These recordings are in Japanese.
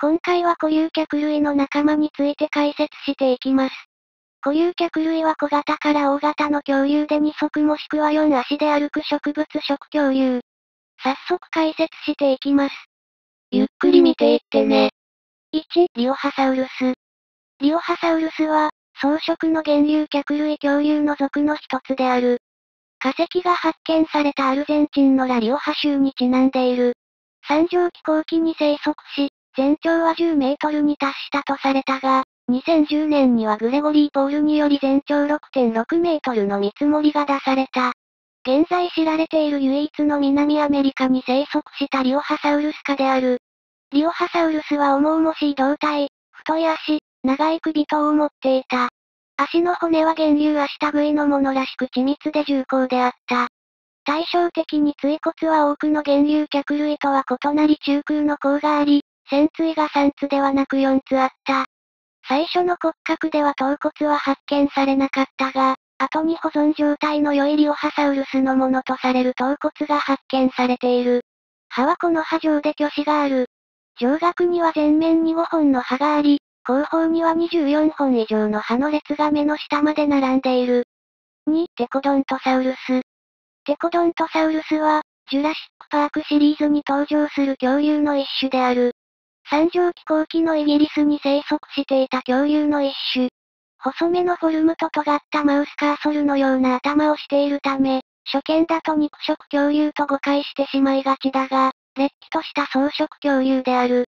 今回は固有脚類の仲間について解説していきます。固有脚類は小型から大型の恐竜で2足もしくは4足で歩く植物食恐竜。早速解説していきます。ゆっくり見ていってね。1、リオハサウルス。リオハサウルスは、草食の原流脚類恐竜の属の一つである。化石が発見されたアルゼンチンのラリオハ州にちなんでいる。三条気候期に生息し、全長は10メートルに達したとされたが、2010年にはグレゴリー・ポールにより全長6.6メートルの見積もりが出された。現在知られている唯一の南アメリカに生息したリオハサウルス科である。リオハサウルスは重々しい胴体、太い足、長い首等を持っていた。足の骨は原流足類のものらしく緻密で重厚であった。対照的に椎骨は多くの原流脚類とは異なり中空の甲があり、潜椎が3つではなく4つあった。最初の骨格では頭骨は発見されなかったが、後に保存状態の良いリオハサウルスのものとされる頭骨が発見されている。歯はこの歯状で巨歯がある。上顎には前面に5本の歯があり、後方には24本以上の歯の列が目の下まで並んでいる。2、テコドントサウルス。テコドントサウルスは、ジュラシックパークシリーズに登場する恐竜の一種である。三条気候期のイギリスに生息していた恐竜の一種。細めのフォルムと尖ったマウスカーソルのような頭をしているため、初見だと肉食恐竜と誤解してしまいがちだが、れっきとした草食恐竜である。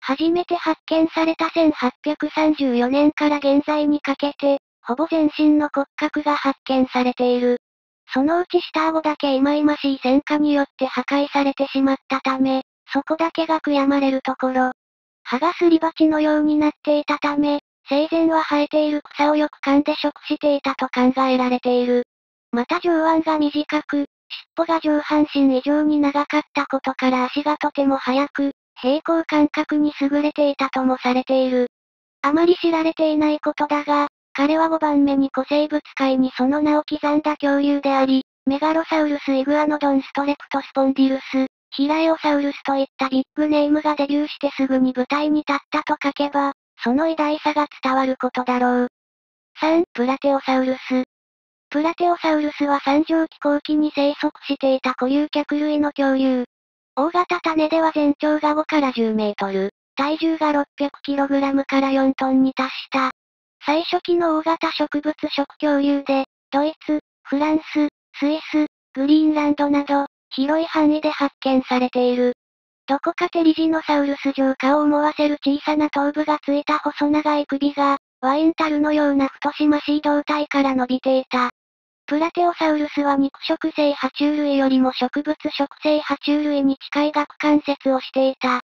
初めて発見された1834年から現在にかけて、ほぼ全身の骨格が発見されている。そのうち下顎だけ忌々しい戦火によって破壊されてしまったため、そこだけが悔やまれるところ。歯がすり鉢のようになっていたため、生前は生えている草をよく噛んで食していたと考えられている。また上腕が短く、尻尾が上半身以上に長かったことから足がとても速く、平行感覚に優れていたともされている。あまり知られていないことだが、彼は5番目に古生物界にその名を刻んだ恐竜であり、メガロサウルスイグアノドンストレプトスポンディルス、ヒラエオサウルスといったビッグネームがデビューしてすぐに舞台に立ったと書けば、その偉大さが伝わることだろう。3. プラテオサウルス。プラテオサウルスは三条気候期に生息していた固有脚類の恐竜。大型種では全長が5から10メートル、体重が 600kg から4トンに達した。最初期の大型植物食恐竜で、ドイツ、フランス、スイス、グリーンランドなど、広い範囲で発見されている。どこかテリジノサウルス上かを思わせる小さな頭部がついた細長い首が、ワインタルのような太しましい胴体から伸びていた。プラテオサウルスは肉食性爬虫類よりも植物食性爬虫類に近い顎関節をしていた。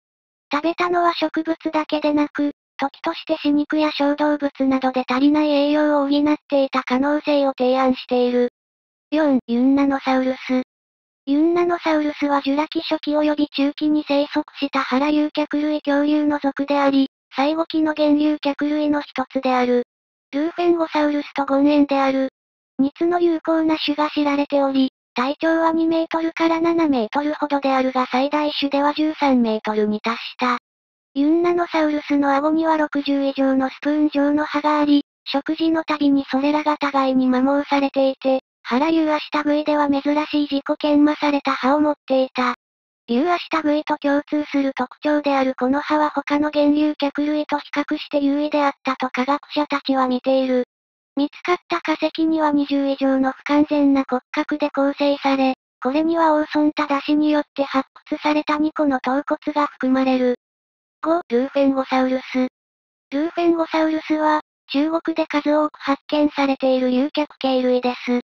食べたのは植物だけでなく、時として死肉や小動物などで足りない栄養を補っていた可能性を提案している。4. ユンナノサウルス。ユンナノサウルスはジュラ紀初期及び中期に生息した原有脚類恐竜の属であり、最後期の原流脚類の一つである。ルーフェンゴサウルスとゴンエンである。2つの有効な種が知られており、体長は2メートルから7メートルほどであるが最大種では13メートルに達した。ユンナノサウルスの顎には60以上のスプーン状の歯があり、食事のたびにそれらが互いに摩耗されていて、腹竜足類では珍しい自己研磨された歯を持っていた。竜足類と共通する特徴であるこの歯は他の原流脚類と比較して優位であったと科学者たちは見ている。見つかった化石には20以上の不完全な骨格で構成され、これにはオーソンタダシによって発掘された2個の頭骨が含まれる。5. ルーフェンゴサウルス。ルーフェンゴサウルスは、中国で数多く発見されている有脚系類です。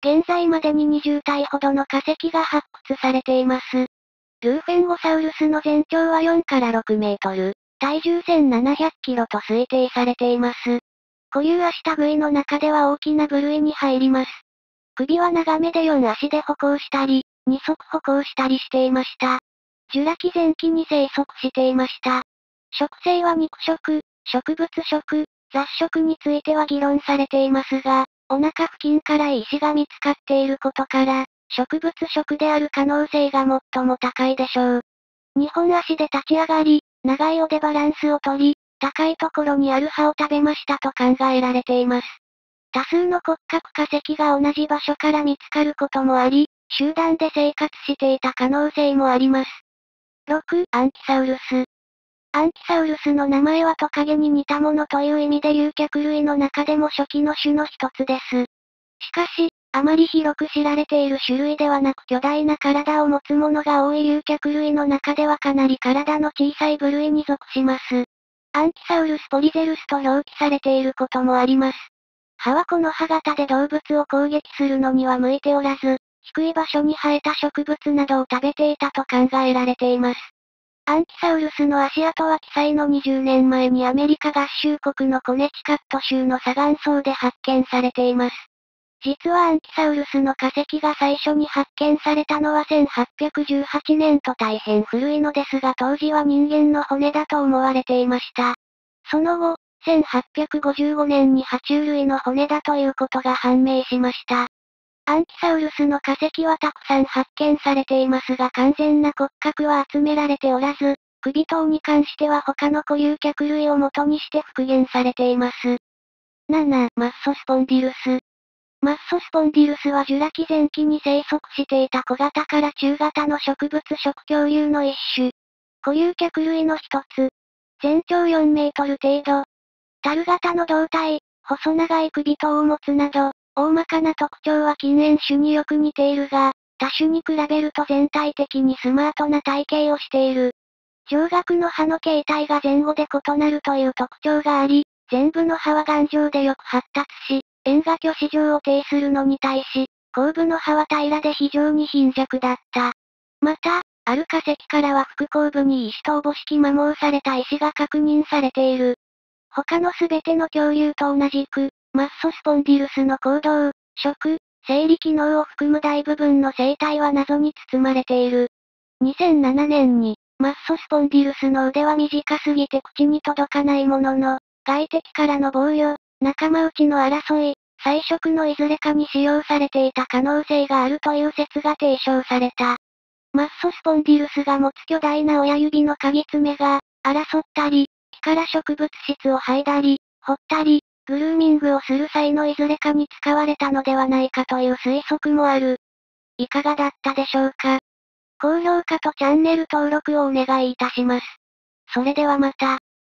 現在までに20体ほどの化石が発掘されています。ルーフェンゴサウルスの全長は4から6メートル、体重1700キロと推定されています。固有足類の中では大きな部類に入ります。首は長めで4足で歩行したり、2足歩行したりしていました。ジュラ紀前期に生息していました。食性は肉食、植物食、雑食については議論されていますが、お腹付近から石が見つかっていることから、植物食である可能性が最も高いでしょう。2本足で立ち上がり、長い尾でバランスを取り、高いところにある葉を食べましたと考えられています。多数の骨格化石が同じ場所から見つかることもあり、集団で生活していた可能性もあります。6. アンキサウルス。アンキサウルスの名前はトカゲに似たものという意味で有脚類の中でも初期の種の一つです。しかし、あまり広く知られている種類ではなく巨大な体を持つものが多い有脚類の中ではかなり体の小さい部類に属します。アンキサウルスポリゼルスと表記されていることもあります。葉はこの歯型で動物を攻撃するのには向いておらず、低い場所に生えた植物などを食べていたと考えられています。アンキサウルスの足跡は記載の20年前にアメリカ合衆国のコネチカット州の砂岩層で発見されています。実はアンキサウルスの化石が最初に発見されたのは1818年と大変古いのですが当時は人間の骨だと思われていました。その後、1855年に爬虫類の骨だということが判明しました。アンキサウルスの化石はたくさん発見されていますが完全な骨格は集められておらず、首等に関しては他の固有脚類を元にして復元されています。7. マッソスポンディルス。マッソスポンディルスはジュラ紀前期に生息していた小型から中型の植物食恐竜の一種。固有脚類の一つ。全長4メートル程度。樽型の胴体、細長い首等を持つなど、大まかな特徴は近縁種によく似ているが、他種に比べると全体的にスマートな体型をしている。上顎の歯の形態が前後で異なるという特徴があり、全部の歯は頑丈でよく発達し、円が巨子状を呈するのに対し、後部の歯は平らで非常に貧弱だった。また、ある化石からは副後部に石とおぼしき摩耗された石が確認されている。他のすべての恐竜と同じく、マッソスポンディルスの行動、食、生理機能を含む大部分の生態は謎に包まれている。2007年に、マッソスポンディルスの腕は短すぎて口に届かないものの、外敵からの防御、仲間内の争い、彩色のいずれかに使用されていた可能性があるという説が提唱された。マッソスポンディルスが持つ巨大な親指の鍵爪が、争ったり、木から植物質を剥いだり、掘ったり、グルーミングをする際のいずれかに使われたのではないかという推測もある。いかがだったでしょうか？高評価とチャンネル登録をお願いいたします。それではまた。